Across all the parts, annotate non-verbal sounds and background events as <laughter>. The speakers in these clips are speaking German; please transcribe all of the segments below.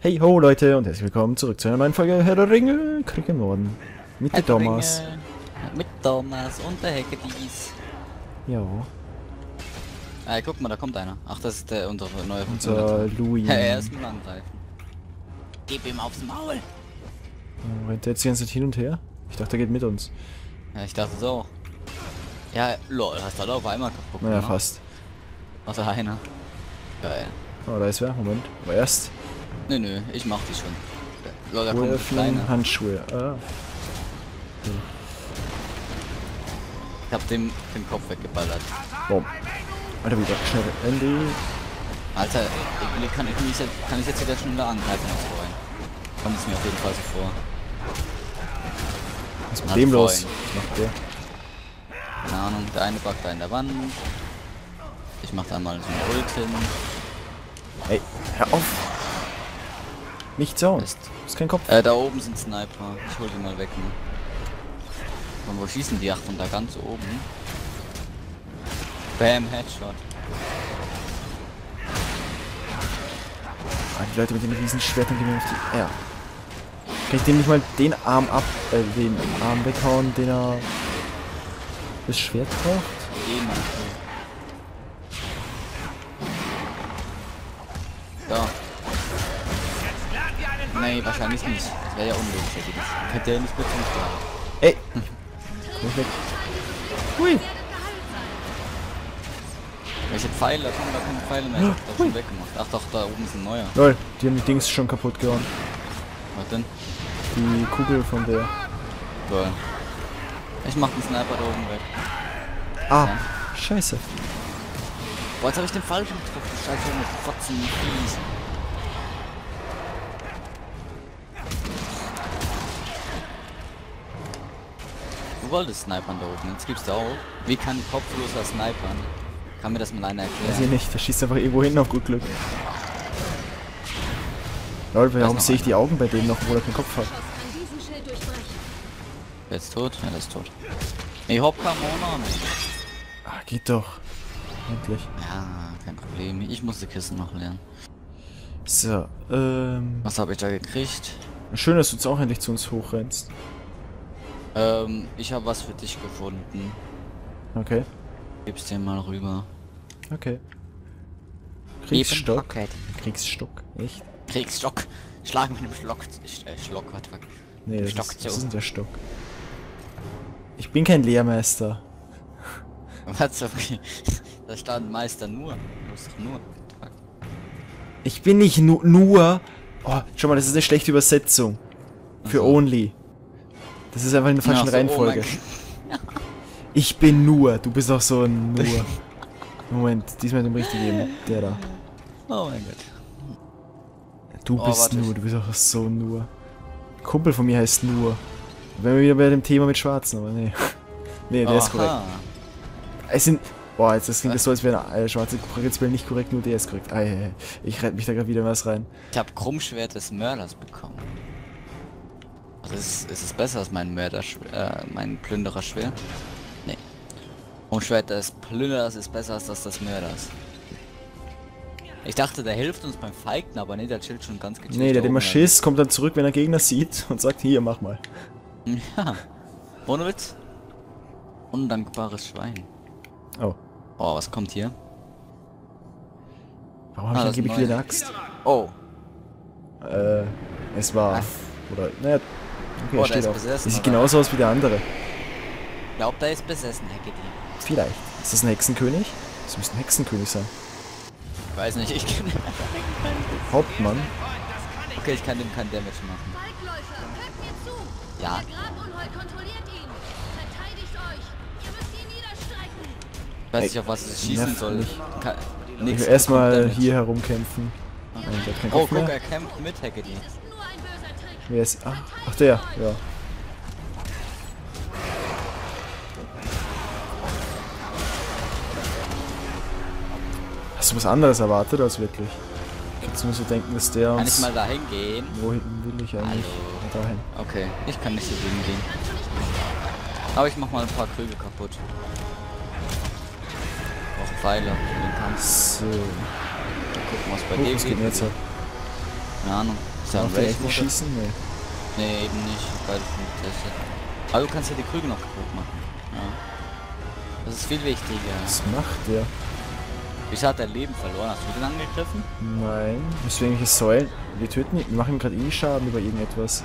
Hey ho Leute und herzlich willkommen zurück zu einer neuen Folge Herr der Ringe, Krieg im Norden. Mit der Thomas. Mit Thomas und der Heckedies. Ja, Ah, guck mal, da kommt einer. Ach, das ist der unsere neue unser Louis. Ja, er ist ein Angreifen. Gib ihm aufs Maul. Äh, Rennt der jetzt die ganze Zeit hin und her? Ich dachte, er geht mit uns. Ja, ich dachte so. Ja, lol, hast du alle auf einmal kaputt Naja, gemacht. fast. Außer einer. Geil. Oh, da ist wer. Moment. Aber erst Nö, nö, ich mach die schon. Lol, da kommt eine kleine. Handschuhe. Ah. Ich hab dem den Kopf weggeballert. Boom. Alter, wieder schnell. Andy. Alter, ich, kann, ich, kann, ich, jetzt- kann ich jetzt wieder schneller angreifen als vorhin? Kommt es mir auf jeden Fall so vor. Was ist mit Hat dem los? Was macht der? Keine Ahnung, der eine backt da in der Wand. Ich mach da mal so einen Ult hin. Ey, hör auf! Nicht so. Mist. ist kein Kopf. Äh, da oben sind Sniper. Ich hol die mal weg, ne? Von wo schießen die? Ach, von da ganz oben. Bam, Headshot. Ah, die Leute mit den riesen Schwertern gehen auf die Eier. Kann ich dem nicht mal den Arm ab, äh, den Arm weghauen, den er das Schwert braucht? Geh mal. Nee, wahrscheinlich nicht. Das wäre ja unlogisch, hätte ich das. Hätte er nicht <laughs> mit uns gehabt. Ey! Komm weg. Hui! Welche Pfeile? Da kommen da keine Pfeile mehr. Ich hab doch schon weggemacht. Ach doch, da oben ist ein neuer. Lol, die haben die Dings schon kaputt gehauen. Was denn? Die Kugel von der. Toll. Ich mach den Sniper da oben weg. Ah! Scheiße. Boah, jetzt habe ich den falschen getroffen. Scheiße, mit Fotzen, Fies. Du wolltest snipern da oben, jetzt gibst du auch. Wie kann kopfloser snipern? Kann mir das mal einer Weiß erklären? ich nicht, der schießt einfach irgendwo hin auf gut Glück. Lol, warum sehe ich die Augen bei dem noch, obwohl er keinen Kopf hat? Wer ist tot? Ja, der ist tot. Ich hab keinen Monat. Ah, geht doch. Endlich. Ja, kein Problem. Ich muss die Kisten noch lernen. So, ähm. Was habe ich da gekriegt? Schön, dass du jetzt auch endlich zu uns hochrennst. Ähm, ich habe was für dich gefunden. Okay. Gib's dir mal rüber. Okay. Kriegsstock. Kriegsstock. Echt? Kriegsstock. Schlag mit dem Schlock. Äh, Schlock, was. Nee, das, Stock ist, das ist der Stock. Ich bin kein Lehrmeister. <laughs> Was? Okay. Da stand Meister nur. Du bist doch nur. Ich bin nicht nu nur. Oh, schau mal, das ist eine schlechte Übersetzung. Für Ach so. only. Das ist einfach in der falschen Ach so, oh Reihenfolge. mein <laughs> ich bin nur. Du bist auch so ein nur. Moment, diesmal dem richtigen. Der da. Oh mein Gott. Du Oh, bist warte, nur. Du bist auch so nur. Ein Kumpel von mir heißt nur. Wenn wir wieder bei dem Thema mit Schwarzen, aber nee. <laughs> nee, der ist korrekt. Aha. Es sind. Boah, jetzt das klingt das so, als wäre eine schwarze prinzipiell nicht korrekt, nur der ist korrekt. Ei, ei, ei. Ich rette mich da gerade wieder was rein. Ich habe Krummschwert des Mörders bekommen. Ist, ist es besser als mein Mörder, äh, mein Plündererschwert? Nee. Krummschwert des Plünderers ist besser als das des Mörders. Ich dachte, der hilft uns beim Fighten, aber nee, der chillt schon ganz gechillt. Nee, der oben. Schiss, kommt dann zurück, wenn er Gegner sieht und sagt, hier, mach mal. <laughs> Ja. Ohne Witz. Undankbares Schwein. Oh. Oh, was kommt hier? Warum habe Ah, ich angeblich wieder eine Axt? Oh, Äh, es war. Was? Oder, naja. Okay, Oh, der steht ist auch. besessen, Der sieht oder? genauso aus wie der andere. glaubt er ist besessen, Hecke die. Vielleicht. Ist das ein Hexenkönig? Das müsste ein Hexenkönig sein. Ich weiß nicht, ich kann. Hauptmann. Okay, ich kann dem kein Damage machen. Ja. Der Grabunhold kontrolliert ihn! Verteidigt euch! Ihr müsst ihn niederstrecken! Ich weiß nicht, auf was es schießen soll. mich. Ka- Ich nix will erstmal hier herumkämpfen. Oh, keinen Oh, guck, mehr. er kämpft mit Haggerty. Wer ist. Ach, ach der, ja. Hast du was anderes erwartet als wirklich? Ich jetzt nur so denken, dass der Kann ich uns. mal dahin gehen? Wohin will ich eigentlich? Hallo. Dahin. Okay, ich kann nicht hier hingehen. Aber ich mach mal ein paar Krüge kaputt. Auch Pfeile für den Kampf. So. Gucken, was bei Oh, dir was geht jetzt? Keine Ahnung. Ist da ein nicht schießen? Nee. Nee, eben nicht. Beide schon getestet. Aber du kannst ja die Krüge noch kaputt machen. Ja. Das ist viel wichtiger. Was macht der? Wieso hat er Leben verloren? Hast du den angegriffen? Nein. Müssen wir irgendwelche Säulen? Wir töten ihn. Wir machen ihm gerade eh Schaden über irgendetwas.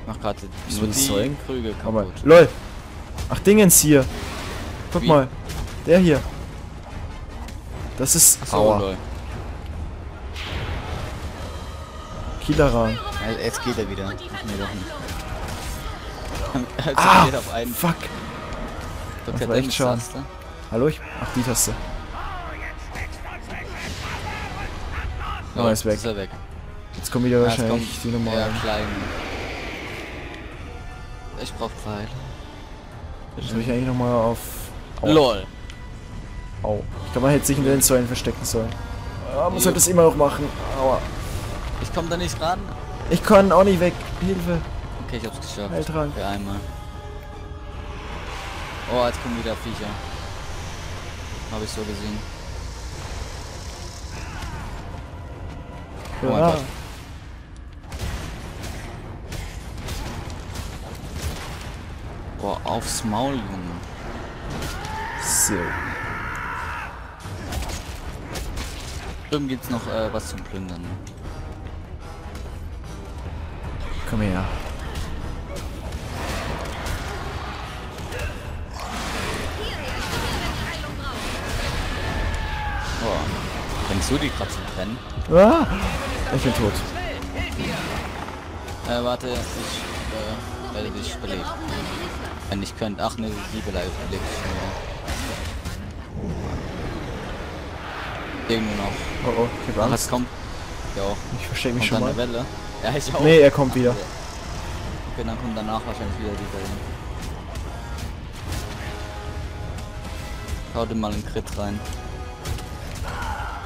Ich mach gerade nur die Säulen? Krüge Aber. kaputt. LOL! Ach, Dingens hier! Guck Wie? mal. Der hier. Das ist. Ach so, Aua. lol. Kilaran. Ja, Jetzt geht er wieder. Ach, nee, doch nicht. <laughs> Jetzt Ah! geht auf einen. Fuck! Drückt das war echt Dämmungstaste. Hallo? Ich. Ach, die Taste. Oh, er ist weg. Ist er weg. Jetzt kommen wieder Ja, wahrscheinlich kommt die normalen. Kleine. Ich brauch Pfeil. Soll ich eigentlich nochmal auf. Aua. LOL. Au. Ich glaube, man hätte sich in den Säulen verstecken sollen. Ah, man sollte es immer noch machen. Aua. Ich komm da nicht ran. Ich kann auch nicht weg. Hilfe. Okay, ich hab's geschafft. Heiltrank. Für einmal. Oh, jetzt kommen wieder Viecher. Habe ich so gesehen. Oh Ja. Boah, aufs Maul, Junge. So. Drüben gibt's noch äh, was zum Plündern. Komm her. Boah. Bringst du die gerade zum Brennen? Ah, ich bin tot. Äh, warte, ich äh, werde dich Hilfe. Wenn ich könnte. Ach ne, Liebe schneller. Irgendwo noch. Oh oh, ich hab Ach, Angst. kommt. Ja, Ich verstecke mich kommt schon mal. Welle. Ja, ich auch. Nee, er kommt wieder. Okay, dann kommt danach wahrscheinlich wieder die Welle. Hau dir mal einen Crit rein.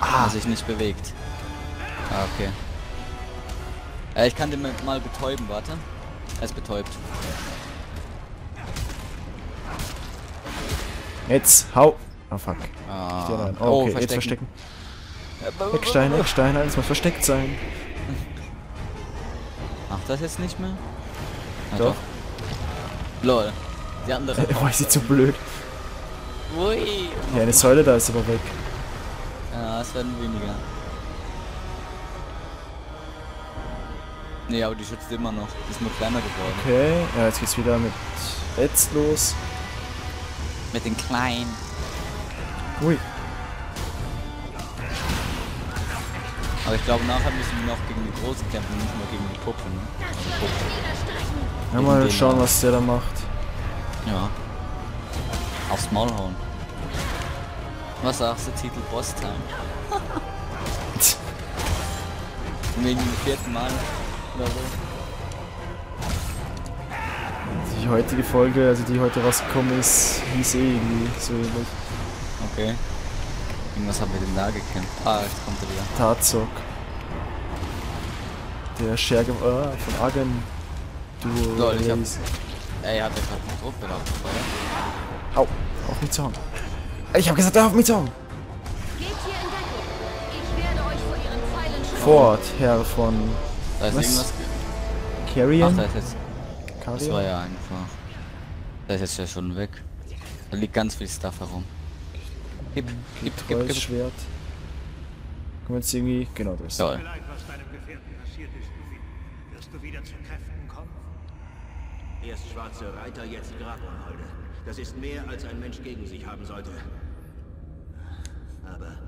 Ah. Der sich nicht bewegt. Ah, okay. Äh, ich kann den mal betäuben, warte. Er ist betäubt. Jetzt, hau. Oh fuck. Ah. Hier rein. Oh, okay, jetzt verstecken. Eckstein, Eckstein, alles muss versteckt sein. Das jetzt nicht mehr? Ah, Doch. Lol. Die andere. <laughs> Oh, ich sieht so blöd. Ui. Ja, eine Säule da ist aber weg. Ja, es werden weniger. Nee, aber die schützt immer noch. Die ist nur kleiner geworden. Okay, ja, jetzt geht's wieder mit jetzt los. Mit den kleinen. Ui. Aber ich glaube, nachher müssen wir noch gegen die Großen kämpfen, nicht nur gegen die Puppen. Euch niederstrecken. Ja, mal schauen, was der da macht. Ja. Aufs Maul hauen. Was sagst du, Titel Boss <laughs> Time? Wegen dem vierten Mal oder so. Die heutige Folge, also die heute rausgekommen ist, hieß eh irgendwie so ähnlich. Okay. Irgendwas haben wir denn da gekämpft? Ah, jetzt kommt er wieder. Tarzok. Der Scherge äh, von Argen. Du Lol, ich hab-. Ey, hat er gerade einen Druckbelag gefeuert? Au, auf mich zu hauen. Ich hab gesagt, auf mich zu hauen. Geht hier in Deckung. Ich werde euch vor ihren Pfeilen schützen. Fort, Herr von Da ist Was? irgendwas. ge- Ach, Carrion. da ist jetzt. Das war Carrion. ja einfach. Da ist jetzt ja schon weg. Da liegt ganz viel Stuff herum. Gib, gib, gib, gib. Schwert. Kommen wir jetzt irgendwie. Genau das. Ja, Mir leid, was deinem Gefährten passiert ist, Luwin. Wirst du wieder zu Kräften kommen? Erst schwarze Reiter, jetzt Grabunholde. Das ist mehr, als ein Mensch gegen sich haben sollte. Aber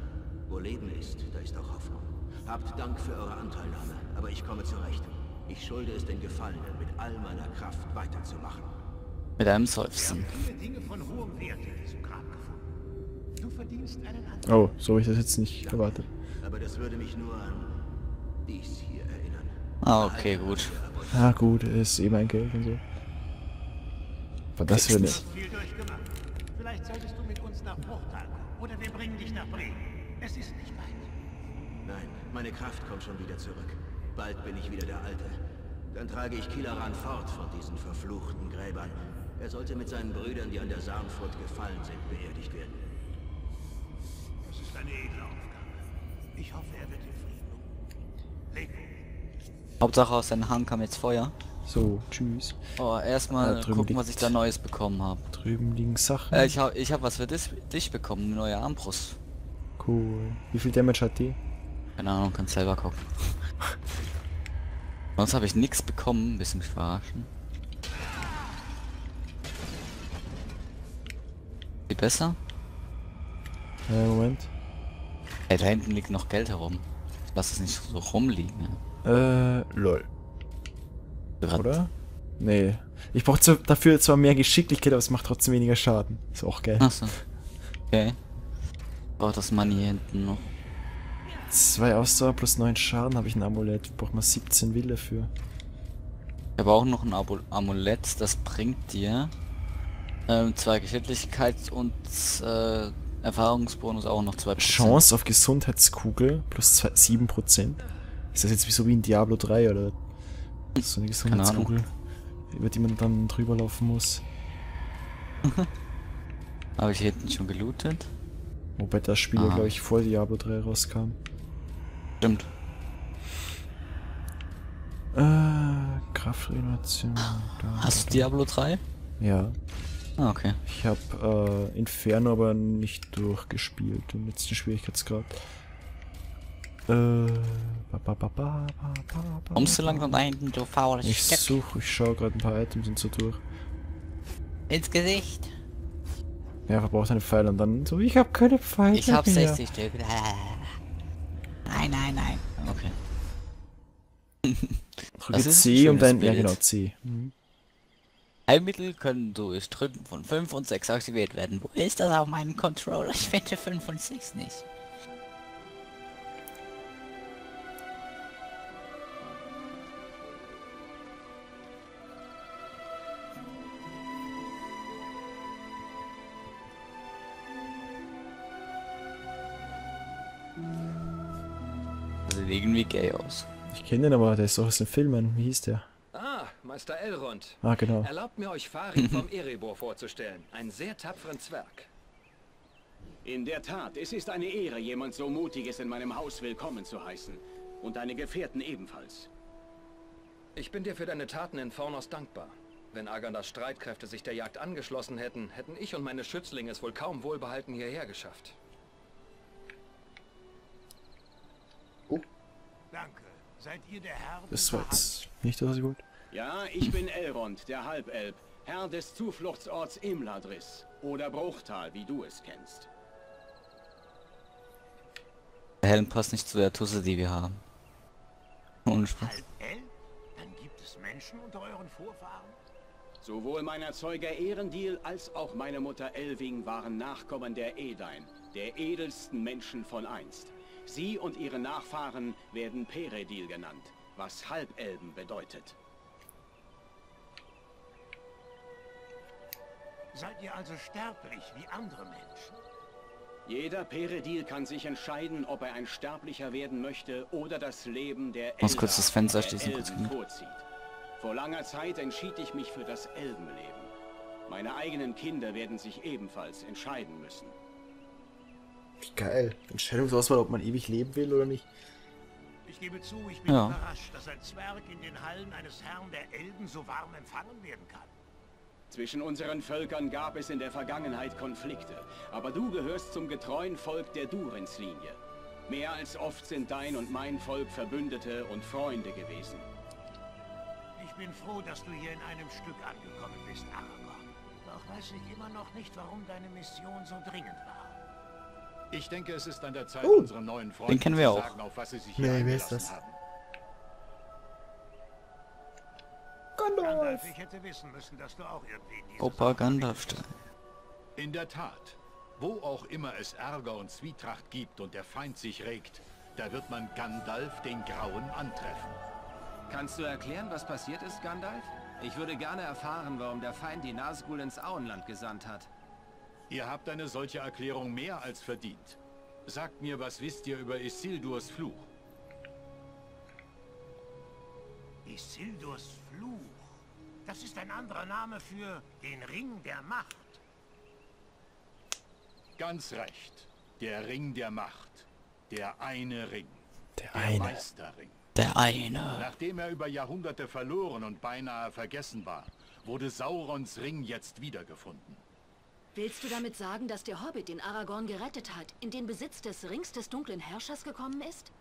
wo Leben ist, da ist auch Hoffnung. Habt Dank für eure Anteilnahme, aber ich komme zurecht. Ich schulde es den Gefallenen, mit all meiner Kraft weiterzumachen. mit einem Seufzen. Viele Dinge von hohem Wert in diesem Grab Oh, so habe ich das jetzt nicht erwartet. Aber das würde mich nur an dies hier erinnern. Ah, okay, gut. Ah gut, ist eh mein Geld und so. Was das für eine... Viel durchgemacht. Vielleicht solltest du mit uns nach Bruchtal. Oder wir bringen dich nach Bremen. Es ist nicht weit. Nein, meine Kraft kommt schon wieder zurück. Bald bin ich wieder der Alte. Dann trage ich Kilaran fort von diesen verfluchten Gräbern. Er sollte mit seinen Brüdern, die an der Sarnfurt gefallen sind, beerdigt werden. Das ist eine edle Aufgabe. Ich hoffe, er wird in Frieden. Hauptsache aus seinen Haaren kam jetzt Feuer. So, tschüss. Oh, erstmal gucken, was ich da Neues bekommen habe. Drüben liegen Sachen. Äh, ich hab, ich hab was für dich, dich bekommen, eine neue Armbrust. cool. Wie viel Damage hat die? Keine Ahnung, kannst selber gucken. <laughs> Sonst habe ich nichts bekommen, bisschen mich verarschen. Wie besser? Äh, Moment. Ey, da hinten liegt noch Geld herum. Lass es nicht so rumliegen. Äh, lol. Grad- Oder? Nee. Ich brauche zwar- dafür zwar mehr Geschicklichkeit, aber es macht trotzdem weniger Schaden. Ist auch geil. Achso. Okay. Braucht das Money hier hinten noch. Zwei Ausdauer plus 9 Schaden habe ich ein Amulett. Braucht man 17 Will dafür. Ich habe auch noch ein Abo Amulett, das bringt dir ähm, zwei Geschicklichkeit und äh, Erfahrungsbonus auch noch zwei Chance auf Gesundheitskugel plus zwei- 7%. Ist das jetzt wie so wie in Diablo 3 oder so eine. Gesundheitskugel, über die man dann drüber laufen muss? <laughs> Habe ich hinten schon gelootet? Wobei das Spiel, Ah. glaube ich, vor Diablo 3 rauskam. Stimmt. Äh, Kraftrenovation. Hast du Diablo 3? da. Ja. Ah, okay. Ich habe äh, Inferno aber nicht durchgespielt im letzten Schwierigkeitsgrad. Äh, Kommst du langsam da hinten, du faules Ich suche, ich schaue gerade ein paar Items und so durch. Ins Gesicht. Ja, verbraucht eine Pfeile und dann so, ich habe keine Pfeile Ich hab mehr. 60 Stück. Nein, nein, nein. Okay. Drücke C, um dein, ja genau, C. Mhm. Heilmittel können durch Drücken von 5 und 6 aktiviert werden. Wo ist das auf meinem Controller? Ich finde 5 und 6 nicht. Also irgendwie gay aus. Ich kenne den aber, der ist doch aus den Filmen. Wie hieß der? Meister Elrond. Ah, genau. Erlaubt mir euch Farin vom <laughs> Erebor vorzustellen. Einen sehr tapferen Zwerg. In der Tat, es ist eine Ehre, jemand so Mutiges in meinem Haus willkommen zu heißen. Und deine Gefährten ebenfalls. Ich bin dir für deine Taten in Faunos dankbar. Wenn Agandas Streitkräfte sich der Jagd angeschlossen hätten, hätten ich und meine Schützlinge es wohl kaum wohlbehalten hierher geschafft. Danke. Seid ihr der Herr des Das war jetzt nicht, was ich wollte. Ja, ich bin Elrond, der Halbelb, Herr des Zufluchtsorts Imladris. Oder Bruchtal, wie du es kennst. Der Helm passt nicht zu der Tusse, die wir haben. Ohne Spaß. Halb Elb? Dann gibt es Menschen unter euren Vorfahren? Sowohl mein Erzeuger Ehrendil als auch meine Mutter Elving waren Nachkommen der Edain, der edelsten Menschen von einst. Sie und ihre Nachfahren werden Peredil genannt, was Halbelben bedeutet. Seid ihr also sterblich wie andere Menschen? Jeder Peredil kann sich entscheiden, ob er ein Sterblicher werden möchte oder das Leben der Muss kurz das Fenster schließen, kurz vorzieht. Vor langer Zeit entschied ich mich für das Elbenleben. Meine eigenen Kinder werden sich ebenfalls entscheiden müssen. Wie geil. Entscheidungsauswahl, ob man ewig leben will oder nicht. Ich gebe zu, ich bin Ja. überrascht, dass ein Zwerg in den Hallen eines Herrn der Elben so warm empfangen werden kann. Zwischen unseren Völkern gab es in der Vergangenheit Konflikte, aber du gehörst zum getreuen Volk der Durins-Linie. Mehr als oft sind dein und mein Volk Verbündete und Freunde gewesen. Ich bin froh, dass du hier in einem Stück angekommen bist, Aragorn. Doch weiß ich immer noch nicht, warum deine Mission so dringend war. Ich denke, es ist an der Zeit, Oh, unseren neuen Freunden kennen wir zu auch. sagen, auf was sie sich Nee, hier wer ist eingelassen das? haben. Gandalf, ich hätte wissen müssen, dass du auch irgendwie in Opa Gandalf. In der Tat. Wo auch immer es Ärger und Zwietracht gibt und der Feind sich regt, da wird man Gandalf den Grauen antreffen. Kannst du erklären, was passiert ist, Gandalf? Ich würde gerne erfahren, warum der Feind die Nazgul ins Auenland gesandt hat. Ihr habt eine solche Erklärung mehr als verdient. Sagt mir, was wisst ihr über Isildurs Fluch? Isildurs Fluch. Das ist ein anderer Name für den Ring der Macht. Ganz recht. Der Ring der Macht. Der eine Ring. Der Der eine. Meisterring. Der eine. Nachdem er über Jahrhunderte verloren und beinahe vergessen war, wurde Saurons Ring jetzt wiedergefunden. Willst du damit sagen, dass der Hobbit, den Aragorn gerettet hat, in den Besitz des Rings des dunklen Herrschers gekommen ist?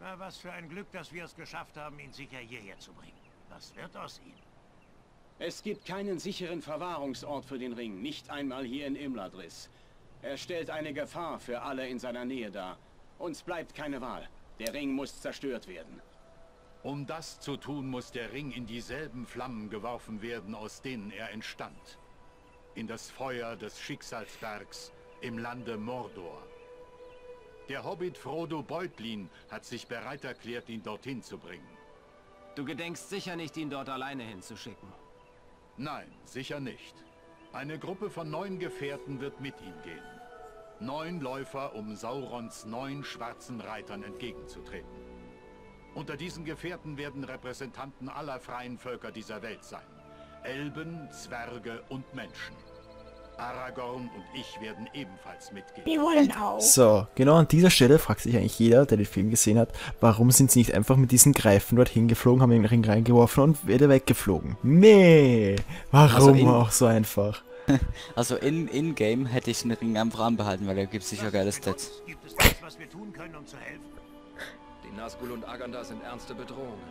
Na, was für ein Glück, dass wir es geschafft haben, ihn sicher hierher zu bringen. Was wird aus ihm? Es gibt keinen sicheren Verwahrungsort für den Ring, nicht einmal hier in Imladris. Er stellt eine Gefahr für alle in seiner Nähe dar. Uns bleibt keine Wahl. Der Ring muss zerstört werden. Um das zu tun, muss der Ring in dieselben Flammen geworfen werden, aus denen er entstand. In das Feuer des Schicksalsbergs im Lande Mordor. Der Hobbit Frodo Beutlin hat sich bereit erklärt, ihn dorthin zu bringen. Du gedenkst sicher nicht, ihn dort alleine hinzuschicken. Nein, sicher nicht. Eine Gruppe von neun Gefährten wird mit ihm gehen. Neun Läufer, um Saurons neun schwarzen Reitern entgegenzutreten. Unter diesen Gefährten werden Repräsentanten aller freien Völker dieser Welt sein. Elben, Zwerge und Menschen. Aragorn und ich werden ebenfalls mitgehen. Wir wollen auch. So, genau an dieser Stelle fragt sich eigentlich jeder, der den Film gesehen hat, warum sind sie nicht einfach mit diesen Greifen dorthin geflogen, haben den Ring reingeworfen und wieder weggeflogen. Nee, warum Also in- auch so einfach? <laughs> Also in in-game hätte ich den Ring einfach anbehalten, weil er gibt sicher geile Stats. Gibt es nichts, was wir tun können, um zu helfen? Die Nazgul und Agandar sind ernste Bedrohungen.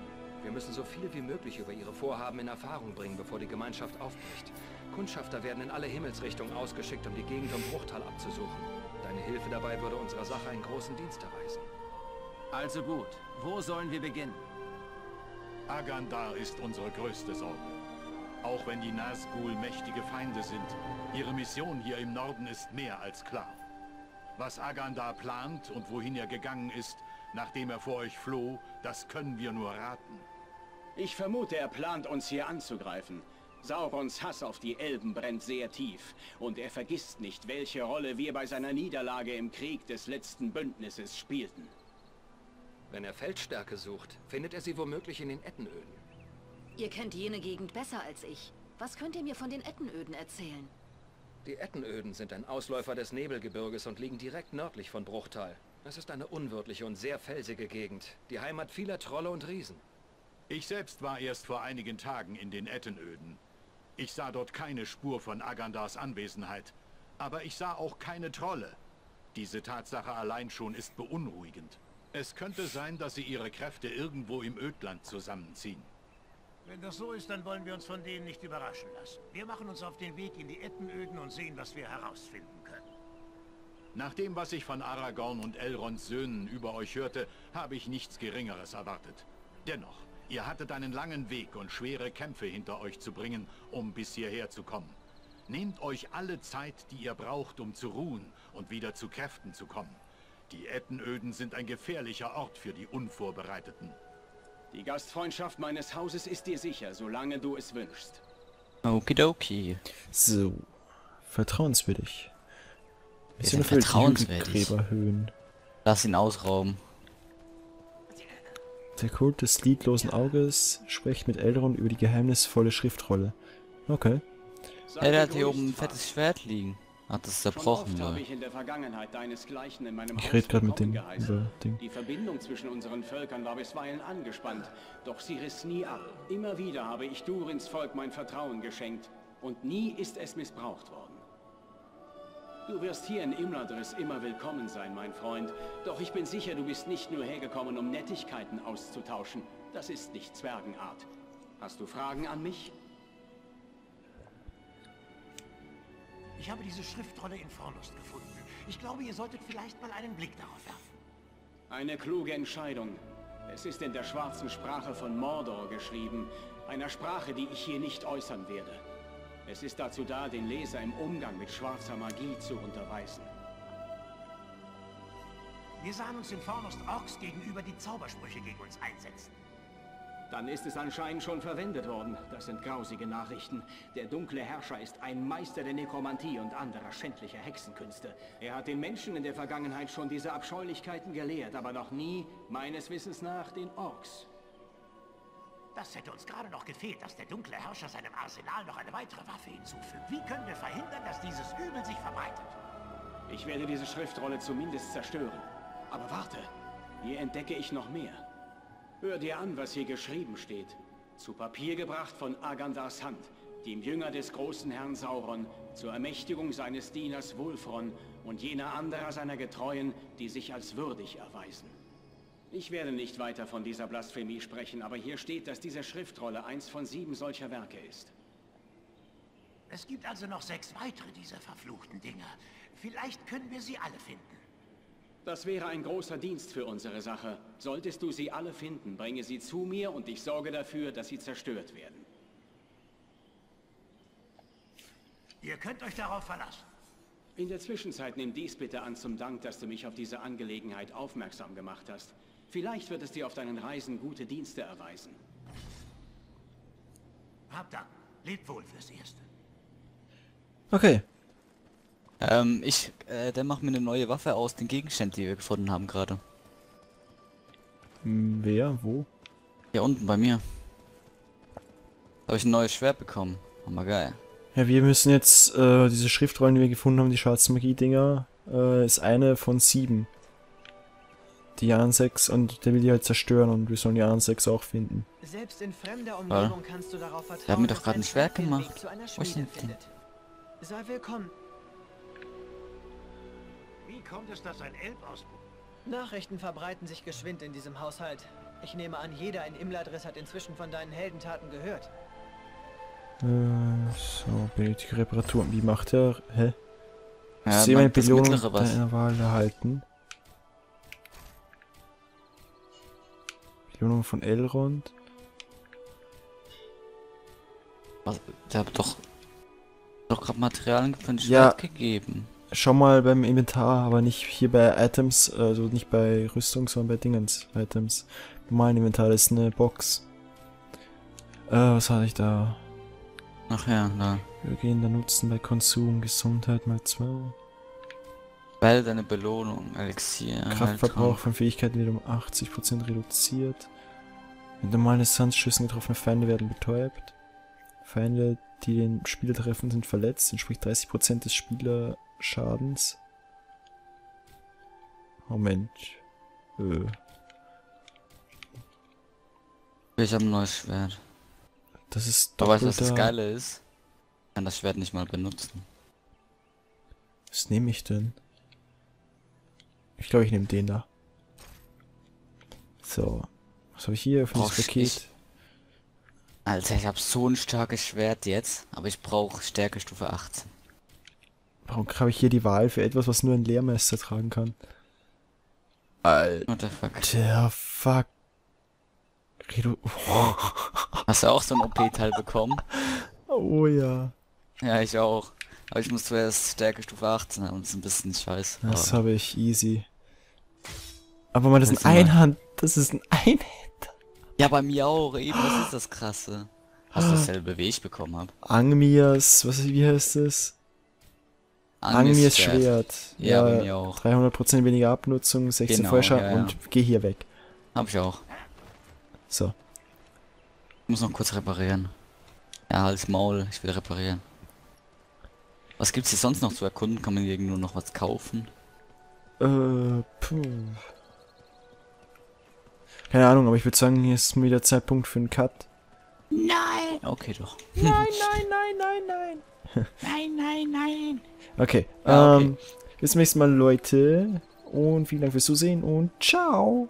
Wir müssen so viel wie möglich über ihre Vorhaben in Erfahrung bringen, bevor die Gemeinschaft aufbricht. Kundschafter werden in alle Himmelsrichtungen ausgeschickt, um die Gegend um Bruchtal abzusuchen. Deine Hilfe dabei würde unserer Sache einen großen Dienst erweisen. Also gut, wo sollen wir beginnen? Agandar ist unsere größte Sorge. Auch wenn die Nazgul mächtige Feinde sind, ihre Mission hier im Norden ist mehr als klar. Was Agandar plant und wohin er gegangen ist, nachdem er vor euch floh, das können wir nur raten. Ich vermute, er plant uns hier anzugreifen. Saurons Hass auf die Elben brennt sehr tief. Und er vergisst nicht, welche Rolle wir bei seiner Niederlage im Krieg des letzten Bündnisses spielten. Wenn er Feldstärke sucht, findet er sie womöglich in den Ettenöden. Ihr kennt jene Gegend besser als ich. Was könnt ihr mir von den Ettenöden erzählen? Die Ettenöden sind ein Ausläufer des Nebelgebirges und liegen direkt nördlich von Bruchtal. Es ist eine unwirtliche und sehr felsige Gegend, die Heimat vieler Trolle und Riesen. Ich selbst war erst vor einigen Tagen in den Ettenöden. Ich sah dort keine Spur von Agandars Anwesenheit. Aber ich sah auch keine Trolle. Diese Tatsache allein schon ist beunruhigend. Es könnte sein, dass sie ihre Kräfte irgendwo im Ödland zusammenziehen. Wenn das so ist, dann wollen wir uns von denen nicht überraschen lassen. Wir machen uns auf den Weg in die Ettenöden und sehen, was wir herausfinden können. Nach dem, was ich von Aragorn und Elrons Söhnen über euch hörte, habe ich nichts Geringeres erwartet. Dennoch, ihr hattet einen langen Weg und schwere Kämpfe hinter euch zu bringen, um bis hierher zu kommen. Nehmt euch alle Zeit, die ihr braucht, um zu ruhen und wieder zu Kräften zu kommen. Die Ettenöden sind ein gefährlicher Ort für die Unvorbereiteten. Die Gastfreundschaft meines Hauses ist dir sicher, solange du es wünschst. Okidoki. So, vertrauenswürdig. Wir Bisschen sind vertrauenswürdig. Lass ihn ausrauben. Der Kult des lidlosen Auges spricht mit Elrond über die geheimnisvolle Schriftrolle. Okay. Der hat hier oben ein fettes Schwert liegen. Hat das Schon zerbrochen, oft Leute. ich Ich rede gerade mit dem über Ding. Die Verbindung zwischen unseren Völkern war bisweilen angespannt, doch sie riss nie ab. Immer wieder habe ich Durins Volk mein Vertrauen geschenkt und nie ist es missbraucht worden. Du wirst hier in Imladris immer willkommen sein, mein Freund. Doch ich bin sicher, du bist nicht nur hergekommen, um Nettigkeiten auszutauschen. Das ist nicht Zwergenart. Hast du Fragen an mich? Ich habe diese Schriftrolle in Fornost gefunden. Ich glaube, ihr solltet vielleicht mal einen Blick darauf werfen. Eine kluge Entscheidung. Es ist in der schwarzen Sprache von Mordor geschrieben. Einer Sprache, die ich hier nicht äußern werde. Es ist dazu da, den Leser im Umgang mit schwarzer Magie zu unterweisen. Wir sahen uns in Fornost Orks gegenüber, die Zaubersprüche gegen uns einsetzen. Dann ist es anscheinend schon verwendet worden. Das sind grausige Nachrichten. Der dunkle Herrscher ist ein Meister der Nekromantie und anderer schändlicher Hexenkünste. Er hat den Menschen in der Vergangenheit schon diese Abscheulichkeiten gelehrt, aber noch nie, meines Wissens nach, den Orks. Das hätte uns gerade noch gefehlt, dass der dunkle Herrscher seinem Arsenal noch eine weitere Waffe hinzufügt. Wie können wir verhindern, dass dieses Übel sich verbreitet? Ich werde diese Schriftrolle zumindest zerstören. Aber warte, Hier entdecke ich noch mehr. Hör dir an, was hier geschrieben steht. Zu Papier gebracht von Agandars Hand, dem Jünger des großen Herrn Sauron, zur Ermächtigung seines Dieners Wulfron und jener anderer seiner Getreuen, die sich als würdig erweisen. Ich werde nicht weiter von dieser Blasphemie sprechen, aber hier steht, dass diese Schriftrolle eins von sieben solcher Werke ist. Es gibt also noch sechs weitere dieser verfluchten Dinger. Vielleicht können wir sie alle finden. Das wäre ein großer Dienst für unsere Sache. Solltest du sie alle finden, bringe sie zu mir und ich sorge dafür, dass sie zerstört werden. Ihr könnt euch darauf verlassen. In der Zwischenzeit nimm dies bitte an zum Dank, dass du mich auf diese Angelegenheit aufmerksam gemacht hast. Vielleicht wird es dir auf deinen Reisen gute Dienste erweisen. Habt Dank. Lebt wohl fürs Erste. Okay. Ähm, ich, äh, der macht mir eine neue Waffe aus den Gegenständen, die wir gefunden haben gerade. Hm, Wer? Wo? Hier unten bei mir. Habe ich ein neues Schwert bekommen. Hammer geil. Ja, wir müssen jetzt äh, diese Schriftrollen, die wir gefunden haben, die schwarzen Magie-Dinger, äh, ist eine von sieben. Die anderen sechs und der will die halt zerstören und wir sollen die anderen sechs auch finden. Selbst in fremder Umgebung kannst du darauf vertrauen, Der hat mir doch dass gerade ein Schwert gemacht. Wo ist denn. Sei willkommen. Wie kommt es, dass ein Elb ausbruch? Nachrichten verbreiten sich geschwind in diesem Haushalt. Ich nehme an, jeder in Imladris hat inzwischen von deinen Heldentaten gehört. Äh, so, benötige Reparaturen. Wie macht er? Hä? Ja, man- das Belohnung deiner Wahl erhalten. Belohnung von Elrond. Was, der hat doch, doch gerade Materialien für ein Ja. Schwert gegeben. Schau mal beim Inventar, aber nicht hier bei Items, also nicht bei Rüstung, sondern bei Dingens Items. Normalen Inventar ist eine Box. Äh, was hatte ich da? Ach ja, da. Übergehender Nutzen bei Konsum, Gesundheit mal 2. Weil deine Belohnung, Elixier. Kraftverbrauch von Fähigkeiten wird um 80% reduziert. Mit normalen Distanzschüssen getroffene Feinde werden betäubt. Feinde, die den Spieler treffen, sind verletzt, entspricht 30% des Spielerschadens. Moment. Äh, Ich habe ein neues Schwert. das ist Aber weißt du, was das doppelter- Geile ist? Ich kann das Schwert nicht mal benutzen. Was nehme ich denn? Ich glaube, ich nehme den da. So. Was habe ich hier für das Paket? ich- Alter, ich habe so ein starkes Schwert jetzt, aber ich brauche Stärke Stufe 18. Warum habe ich hier die Wahl für etwas, was nur ein Lehrmeister tragen kann? Alter. What the fuck? Der fuck. Redu <laughs> Hast du auch so ein OP-Teil bekommen? oh ja. Ja, ich auch. Aber ich muss zuerst Stärke Stufe 18 haben, das ist ein bisschen scheiße. Das habe ich easy. Aber man, das ist ein? Einhand. Das ist ein Einhand. Ja, bei mir auch, eben, das ist das krasse. Hast Ah. du dasselbe wie ich bekommen habe? Angmias, was wie heißt das? Angmias Schwert. Ja, bei mir auch. 300% weniger Abnutzung, 16 Genau, Feuerschaden ja, ja. und geh hier weg. Hab ich auch. So. Ich muss noch kurz reparieren. Ja, halt's Maul, ich will reparieren. Was gibt's hier sonst noch zu erkunden? Kann man hier nur noch was kaufen? Äh, puh. Keine Ahnung, aber ich würde sagen, hier ist wieder Zeitpunkt für einen Cut. Nein! Okay, doch. Nein, <laughs> nein, nein, nein, nein. Nein, nein, nein. Okay, Ja, okay. ähm, bis zum nächsten Mal, Leute. Und vielen Dank fürs Zusehen und ciao.